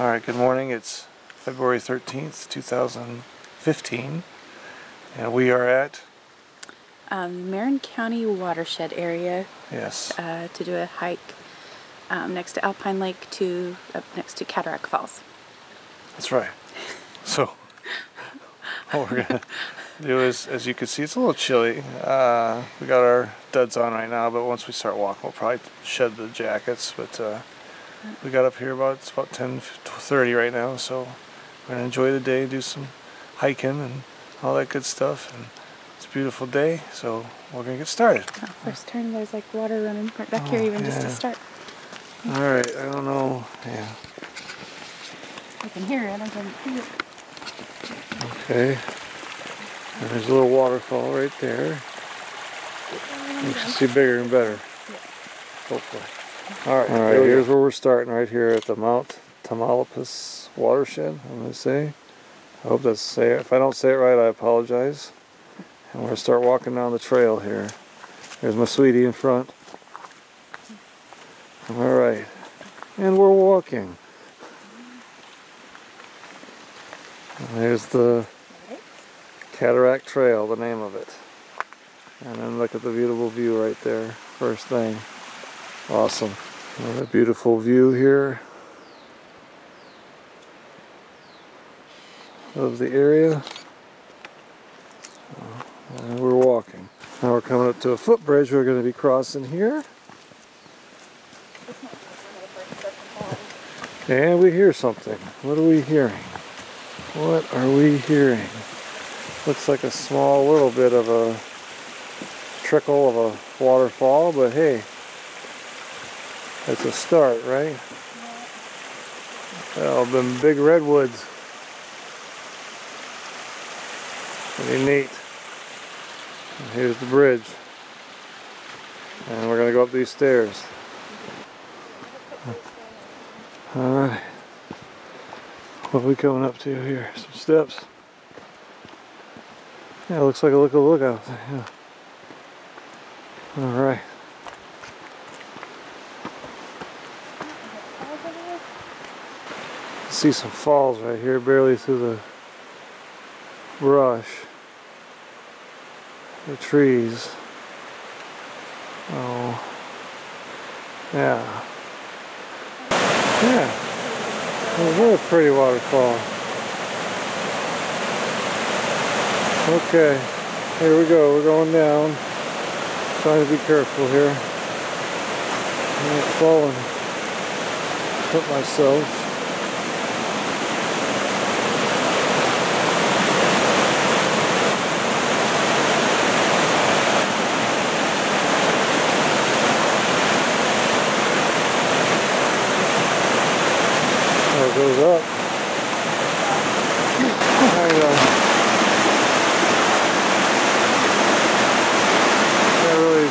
All right, good morning. It's February 13th, 2015, and we are at, um, Marin County watershed area yes, uh, to do a hike um, next to Alpine Lake to up next to Cataract Falls. that's right. So, what we're going to do is, as you can see, it's a little chilly. Uh, we got our duds on right now, but once we start walking, we'll probably shed the jackets. But uh, we got up here about, it's about 10 30 right now, so we're going to enjoy the day, do some hiking and all that good stuff. And it's a beautiful day, so we're going to get started. Oh, first turn, there's like water running right back here, oh, even just to yeah. start. All right, I don't know. Yeah. I can hear it. I can see it. Okay. And there's a little waterfall right there. You can see bigger and better. Hopefully. All right. All right. Here's where we're starting right here at the Mount Tamalpais watershed. I'm gonna say. I hope that's say it. If I don't say it right, I apologize. And we're gonna start walking down the trail here. There's my sweetie in front. All right. And we're walking. And there's the Cataract Trail, the name of it. And then look at the beautiful view right there, first thing. Awesome. Another beautiful view here of the area. And we're walking. Now we're coming up to a footbridge we're going to be crossing here. And we hear something. What are we hearing? What are we hearing? Looks like a small little bit of a trickle of a waterfall, but hey, it's a start, right? Oh, them big redwoods. Pretty neat. And here's the bridge. And we're gonna go up these stairs. Alright. What are we coming up to here? Some steps. Yeah, looks like a look a lookout. Yeah. All See some falls right here, barely through the brush, the trees. Oh, yeah, yeah. Oh, what a pretty waterfall. Okay, here we go. We're going down. Trying to be careful here. I'm not fall and hurt myself. There it goes up. There you go. Can't really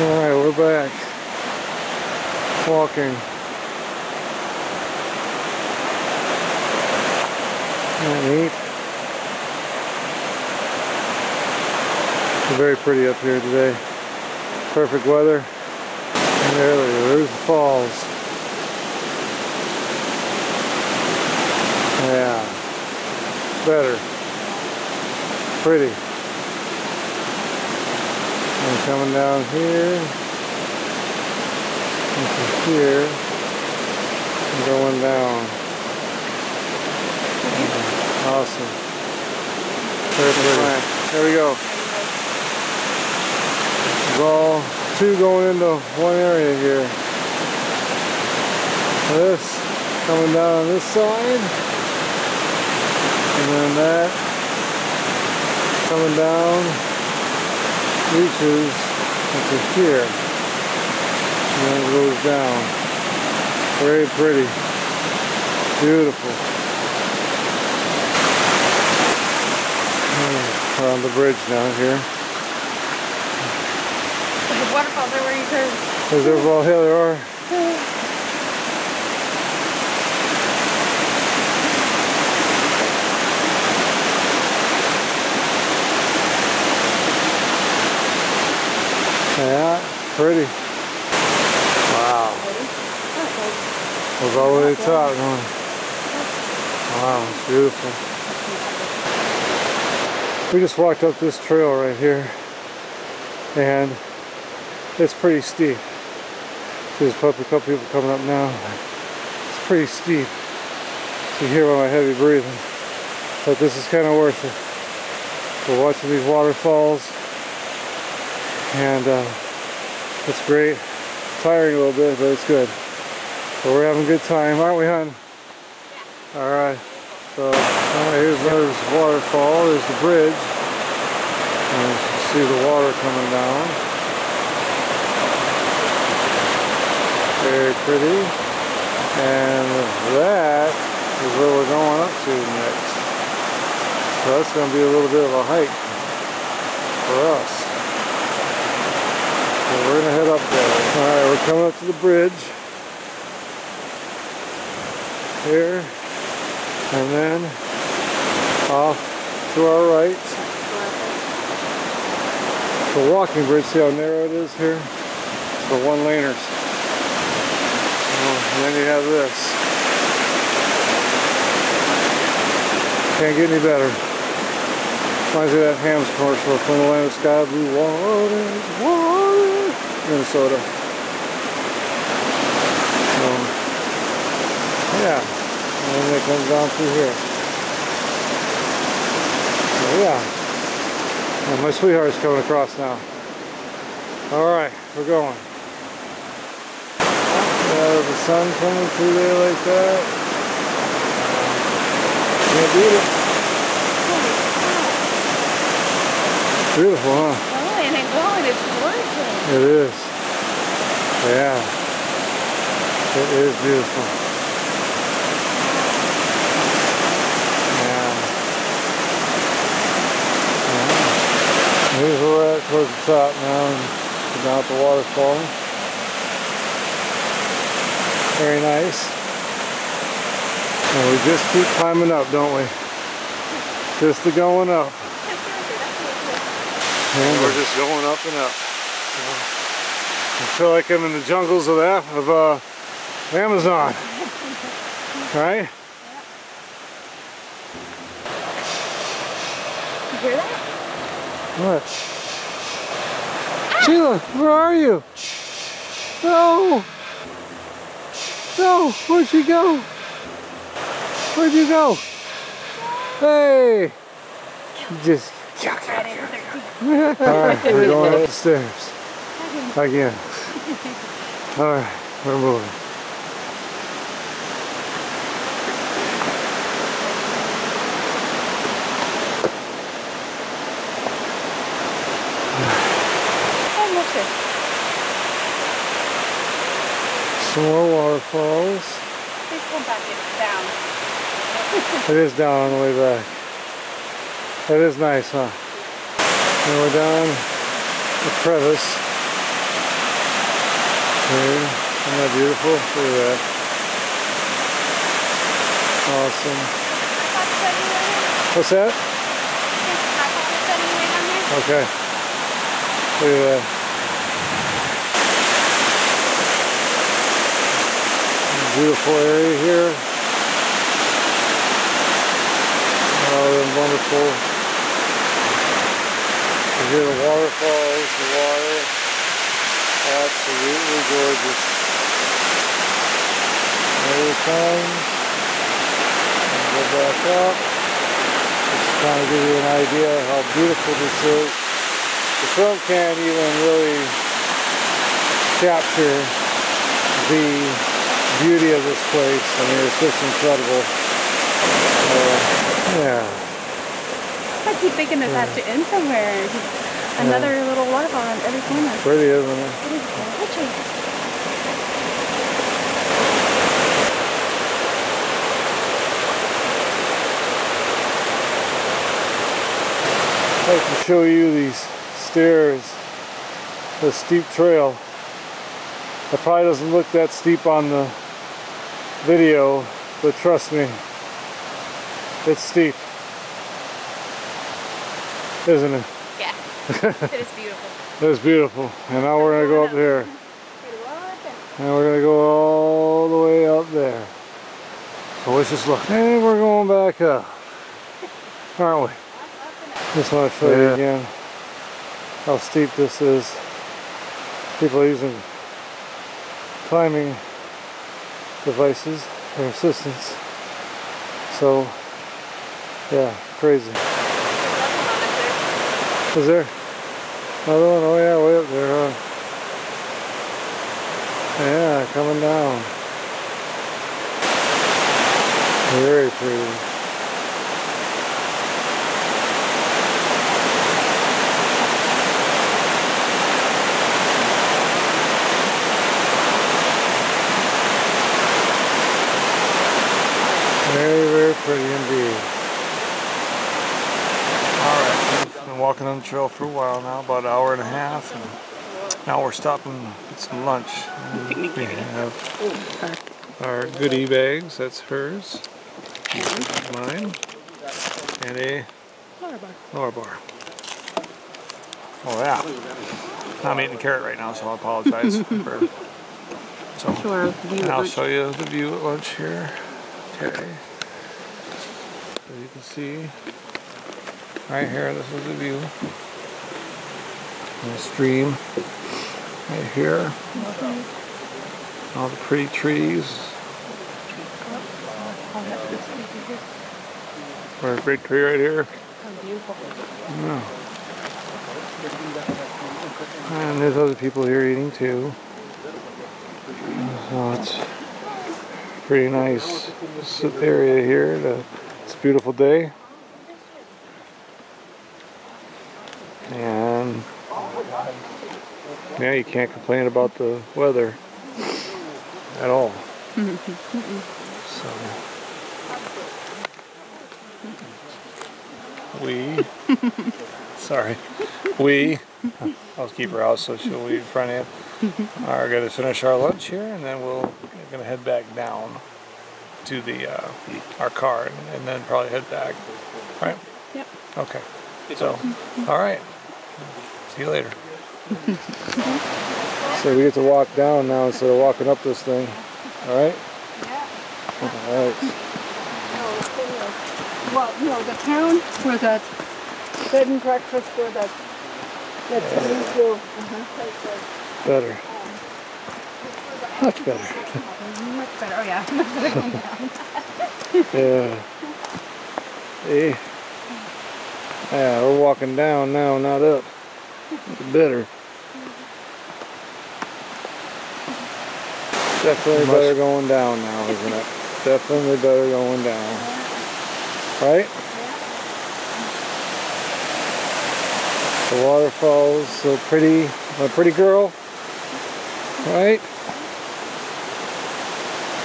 Alright, we're back. Walking. Very pretty up here today. Perfect weather. And there, there's the falls. Yeah. Better. Pretty. And coming down here, into here, and going down. Awesome. Very pretty. There we go. There's all two going into one area here. This coming down on this side, and then that coming down reaches into here then it goes down. Very pretty. Beautiful. We're on the bridge now here. Waterfall there where you turn. There's there, well, yeah, there are. Yeah, pretty. Wow. Goes all the way to the top. Going. Wow, it's beautiful. We just walked up this trail right here and it's pretty steep. There's probably a couple people coming up now. It's pretty steep. You hear my heavy breathing. But this is kind of worth it. We're watching these waterfalls and uh, it's great. Tiring a little bit, but it's good. But we're having a good time, aren't we, hon? Yeah. All right. So here's another waterfall. There's the bridge. And you can see the water coming down. Very pretty. And that is where we're going up to next. So that's going to be a little bit of a hike for us. So we're going to head up there. Alright, we're coming up to the bridge. Here. And then off to our right. The walking bridge, see how narrow it is here? For one laners. Oh, and then you have this. Can't get any better. Reminds me of that Hamm's commercial, from the land of sky blue water, Minnesota. So, yeah. And then it comes down through here. So yeah. And my sweetheart's coming across now. Alright, we're going. Yeah, the sun coming through there like that. Can't beat it. Beautiful, huh? Going and going, oh, it's gorgeous. It is. Yeah. It is beautiful. Here's where we're at towards the top now and down at the waterfall. Very nice. And we just keep climbing up, don't we? Just the going up. And we're just going up and up. I feel like I'm in the jungles of, Af of uh, Amazon. right? You hear that? What? Sheila, where are you? No! No, where'd she go? Where'd you go? Hey! Just. Alright, we're going up the stairs. Again. Alright, we're moving. Some more waterfalls. Please go back, it's down. It is down on the way back. That is nice, huh? And we're down the crevice. Okay, isn't that beautiful? Look at that. Awesome. What's that? Okay. Look at that. Beautiful area here. And wonderful. You hear the waterfalls, the water. Absolutely gorgeous. Comes. And go back up. Just kind of give you an idea of how beautiful this is. The film can't even really capture the beauty of this place. I mean, it's just incredible. Uh, yeah. I keep thinking this has to end somewhere. Another little waterfall on every corner. Pretty, isn't it? It is gorgeous. Like to show you these stairs the steep trail. It probably doesn't look that steep on the video, but trust me, it's steep. Isn't it? Yeah. it is beautiful. It's beautiful. And now we're gonna go up there. And we're gonna go all the way up there. So let's just look. And we're going back up. Aren't we? Just want to show you again how steep this is. People are using climbing devices for assistance. So, yeah, crazy. Is there another one? Oh yeah, way up there, huh? Yeah, coming down. Very pretty. Very, very indeed. Alright, been walking on the trail for a while now, about an hour and a half, and now we're stopping to get some lunch. And we have our goodie bags, that's hers, mine, and a Nora bar. Oh yeah. I'm eating carrot right now, so I apologize for. So, and I'll show you the view at lunch here. Okay. You can see right here, this is the view. The stream right here. All the pretty trees. There's a big tree right here. Yeah. And there's other people here eating too. So it's pretty nice area here. The- It's a beautiful day. And yeah, you can't complain about the weather at all. so we sorry we I'll keep her out so she'll eat in front of you are going to finish our lunch here and then we'll going to head back down to the uh, our car and, and then probably head back right Yep. okay so all right see you later so we get to walk down now instead of walking up this thing All right? Yeah. All right. Well, you know, the town for that bed and breakfast for that, that's coming through. Uh-huh. better much better Much better. Oh yeah. Yeah. Hey. Yeah, we're walking down now, not up. Better. Definitely better going down now, isn't it? Definitely better going down. Right? The waterfalls so pretty. A pretty girl. Right?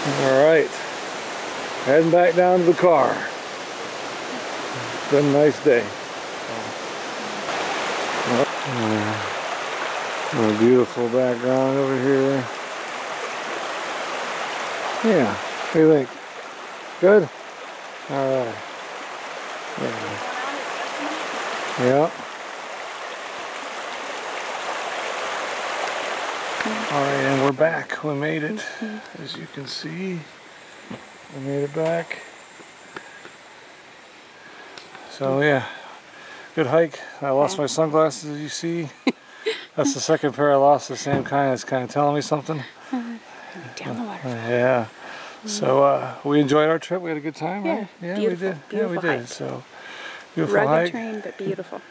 Alright. Heading back down to the car. It's been a nice day. Uh, a beautiful background over here. Yeah, what do you think? Good? Alright. Yeah. Yeah. Alright, and we're back. We made it. As you can see, we made it back. So yeah, good hike. I lost my sunglasses as you see. That's the second pair I lost, the same kind. It's kind of telling me something. Down the water. Yeah. So uh, we enjoyed our trip. We had a good time, Yeah, right? Yeah, we did. yeah, we did. hike. So beautiful Rugged hike. terrain, but beautiful.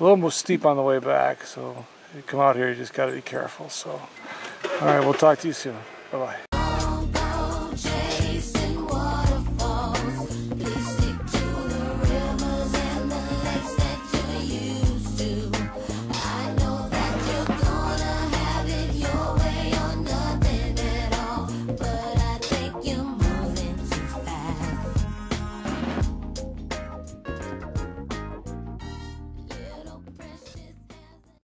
A little more steep on the way back, so you come out here, you just got to be careful. So, all right, we'll talk to you soon. Bye bye.